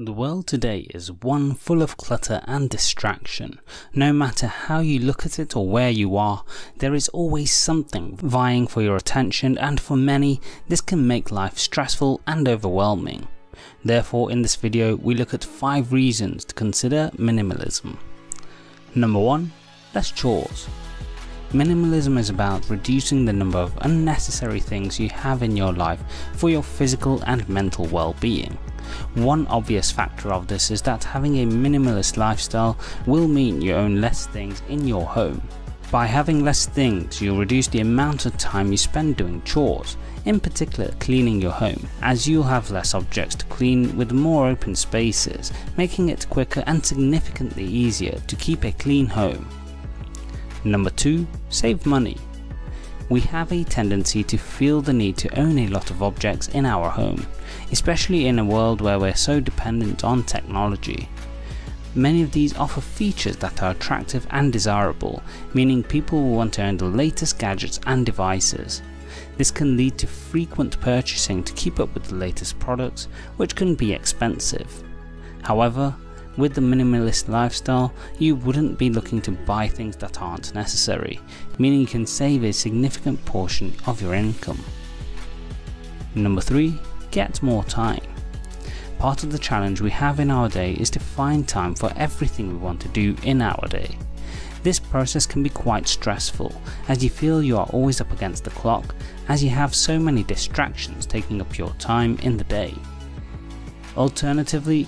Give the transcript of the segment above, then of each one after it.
The world today is one full of clutter and distraction. No matter how you look at it or where you are, there is always something vying for your attention and for many, this can make life stressful and overwhelming. Therefore in this video we look at 5 reasons to consider minimalism. Number 1. Less chores. Minimalism is about reducing the number of unnecessary things you have in your life for your physical and mental well-being. One obvious factor of this is that having a minimalist lifestyle will mean you own less things in your home. By having less things, you'll reduce the amount of time you spend doing chores, in particular cleaning your home, as you'll have less objects to clean with more open spaces, making it quicker and significantly easier to keep a clean home. Number 2. Save money. We have a tendency to feel the need to own a lot of objects in our home, especially in a world where we're so dependent on technology. Many of these offer features that are attractive and desirable, meaning people will want to own the latest gadgets and devices. This can lead to frequent purchasing to keep up with the latest products, which can be expensive. However, with the minimalist lifestyle, you wouldn't be looking to buy things that aren't necessary, meaning you can save a significant portion of your income. Number 3. Get more time. Part of the challenge we have in our day is to find time for everything we want to do in our day. This process can be quite stressful as you feel you are always up against the clock as you have so many distractions taking up your time in the day. Alternatively,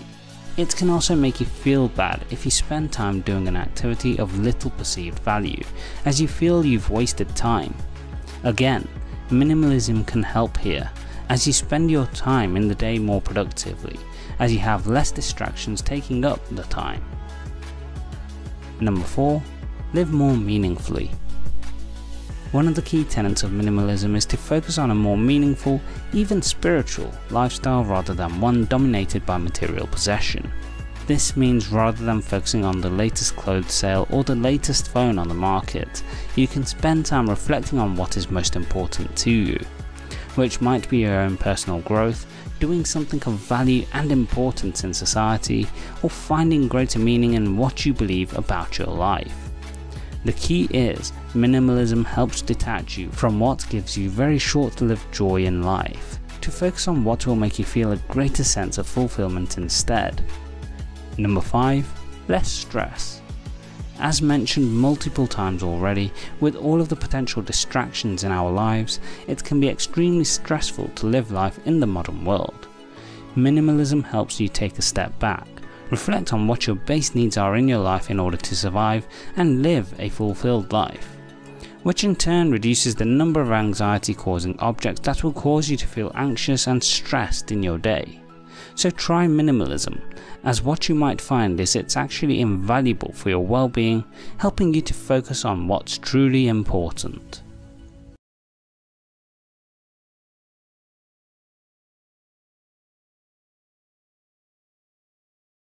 it can also make you feel bad if you spend time doing an activity of little perceived value, as you feel you've wasted time. Again, minimalism can help here, as you spend your time in the day more productively, as you have less distractions taking up the time. Number 4. Live more meaningfully. One of the key tenets of minimalism is to focus on a more meaningful, even spiritual, lifestyle rather than one dominated by material possession. This means rather than focusing on the latest clothes sale or the latest phone on the market, you can spend time reflecting on what is most important to you, which might be your own personal growth, doing something of value and importance in society, or finding greater meaning in what you believe about your life. The key is, minimalism helps detach you from what gives you very short-lived joy in life, to focus on what will make you feel a greater sense of fulfillment instead. Number 5. Less stress. As mentioned multiple times already, with all of the potential distractions in our lives, it can be extremely stressful to live life in the modern world. Minimalism helps you take a step back, Reflect on what your base needs are in your life in order to survive and live a fulfilled life, which in turn reduces the number of anxiety causing objects that will cause you to feel anxious and stressed in your day. So try minimalism, as what you might find is it's actually invaluable for your well-being, helping you to focus on what's truly important.